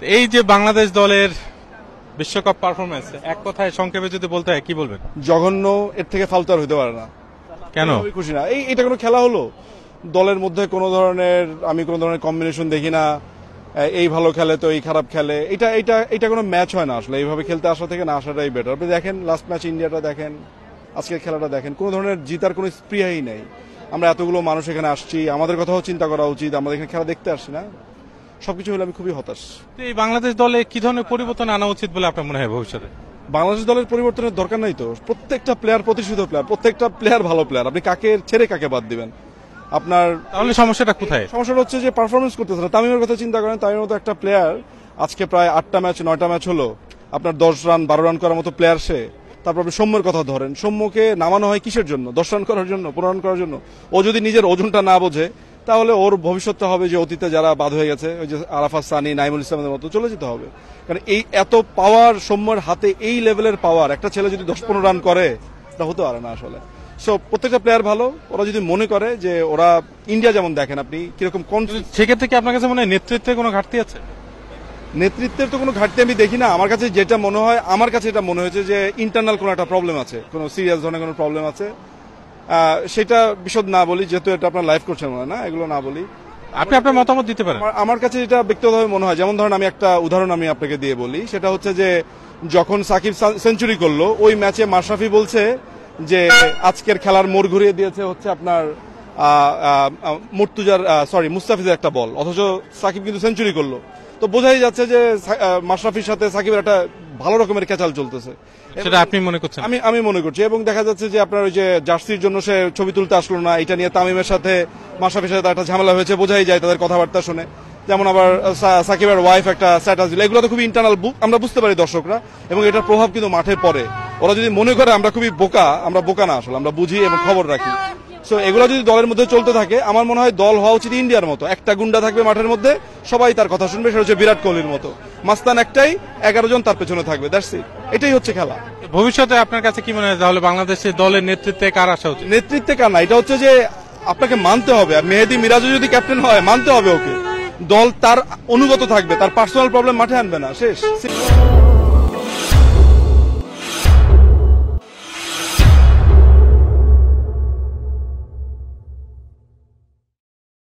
এই যে বাংলাদেশ দলের বিশ্বকাপ পারফরমেন্স এক কথায় সংক্ষেপে যদি বলতে হয় কি বলবেন? জঘন্য এর থেকে ফালতু আর হতে পারে না। কেন? খুশি না। এই এটা কোনো খেলা হলো? দলের মধ্যে কোনো ধরনের আমি কোনো ধরনের কম্বিনেশন দেখি না। এই ভালো খেলে তো এই খারাপ খেলে। এটা এটা এটা কোনো ম্যাচ হয় না আসলে। এইভাবে খেলতে আসা থেকে না আসাটাই বেটার আপনি দেখেন লাস্ট ম্যাচ ইন্ডিয়াটা দেখেন আজকের খেলাটা দেখেন কোনো ধরনের জিতার কোনো স্প্রিয়াই নেই। আমরা এতগুলো মানুষ এখানে আসছি। আমাদের কথাও চিন্তা করা উচিত। আমাদের এখানে খেলা দেখতে আসছি না। সবকিছু হলে আমি খুবই হতাশ। তো এই বাংলাদেশ দলে কি ধরনের পরিবর্তন আনা উচিত বলে আপনার মনে হয় ভবিষ্যতে? বাংলাদেশ দলের পরিবর্তনের দরকার নাই তো। প্রত্যেকটা প্লেয়ার প্রতিষ্ঠিত প্লেয়ার প্রত্যেকটা প্লেয়ার ভালো প্লেয়ার আপনি কাকে ছেড়ে কাকে বাদ দিবেন? আপনার তাহলে সমস্যাটা কোথায়? সমস্যাটা হচ্ছে যে পারফরমেন্স করতেছে না। তামিমের কথা চিন্তা করেন তামিমের মতো একটা প্লেয়ার আজকে প্রায় আটটা ম্যাচ নয়টা ম্যাচ হলো। আপনার দশ রান বারো রান করার মতো প্লেয়ার সে। তারপর আপনি সৌম্যের কথা ধরেন। সৌম্যকে নামানো হয় কিসের জন্য? দশ রান করার জন্য? পনেরো রান করার জন্য? ও যদি নিজের ওজনটা না বোঝে তাহলে ওর ভবিষ্যৎটা হবে যে অতীতে যারা বাদ হয়ে গেছে ওই যে আরাফাত সানি নাইমুল ইসলামের মতো চলে যেতে হবে। কারণ এই এত পাওয়ার সৌম্যের হাতে এই লেভেলের পাওয়ার একটা ছেলে যদি দশ পনেরো রান করে তা হতে পারে না আসলে। সো প্রত্যেকটা প্লেয়ার ভালো ওরা যদি মনে করে যে ওরা ইন্ডিয়া যেমন দেখেন আপনি কীরকম সেক্ষেত্রে কি আপনার কাছে মনে হয় নেতৃত্বে কোনো ঘাটতি আছে? নেতৃত্বের তো কোনো ঘাটতি আমি দেখি না। আমার কাছে যেটা মনে হয় আমার কাছে এটা মনে হয়েছে যে ইন্টারনাল কোনো একটা প্রবলেম আছে। কোনো সিরিয়াস ধরনের কোনো প্রবলেম আছে। সেটা বিশদ না বলি যেহেতু এটা আপনার লাইভ করছেন মনে না? এগুলো না বলি। আপনি আপনার মতামত দিতে পারেন। আমার- কাছে যেটা ব্যক্তিগতভাবে মনে হয় যেমন ধরেন আমি একটা উদাহরণ আমি আপনাকে দিয়ে বলি সেটা হচ্ছে যে যখন সাকিব সেঞ্চুরি করল ওই ম্যাচে মাশরাফি বলছে যে আজকের খেলার মোড় ঘুরিয়ে দিয়েছে হচ্ছে আপনার মুর্তুজার সরি মুস্তাফিজের একটা বল অথচ সাকিব কিন্তু সেঞ্চুরি করল। তো বোঝাই যাচ্ছে যে মাশরাফির সাথে সাকিবের একটা ভালো রকমের ক্যাচাল চলতেছে। সেটা আপনি মনে করছেন? আমি আমি মনে করছি এবং দেখা যাচ্ছে যে আপনার ওই যে জার্সির জন্য সে ছবি তুলতে আসলো না এটা নিয়ে তামিমের সাথে মাশরাফির সাথে একটা ঝামেলা হয়েছে বোঝাই যায় তাদের কথাবার্তা শুনে। যেমন আবার সাকিবের ওয়াইফ একটা স্ট্যাটাস দিল এগুলো তো খুবই ইন্টারনাল আমরা বুঝতে পারি দর্শকরা এবং এটার প্রভাব কিন্তু মাঠে পড়ে। ওরা যদি মনে করে আমরা খুবই বোকা আমরা বোকা না আসলে আমরা বুঝি এবং খবর রাখি। সো এগুলো যদি দলের মধ্যে চলতে থাকে আমার মনে হয় দল হওয়া উচিত ইন্ডিয়ার মতো। একটা গুন্ডা থাকবে মাঠের মধ্যে সবাই তার কথা শুনবে সেটা হচ্ছে বিরাট কোহলির মতো। মাস্তান একটাই এগারো জন তার পেছনে থাকবে দ্যাটস ইট এটাই হচ্ছে খেলা। ভবিষ্যতে আপনার কাছে কি মনে হয় তাহলে বাংলাদেশের দলের নেতৃত্বে কার আসা উচিত? নেতৃত্বে কার না? এটা হচ্ছে যে আপনাকে মানতে হবে আর মেহেদি মিরাজও যদি ক্যাপ্টেন হয় মানতে হবে ওকে। দল তার অনুগত থাকবে তার পার্সোনাল প্রবলেম মাঠে আনবে না শেষ।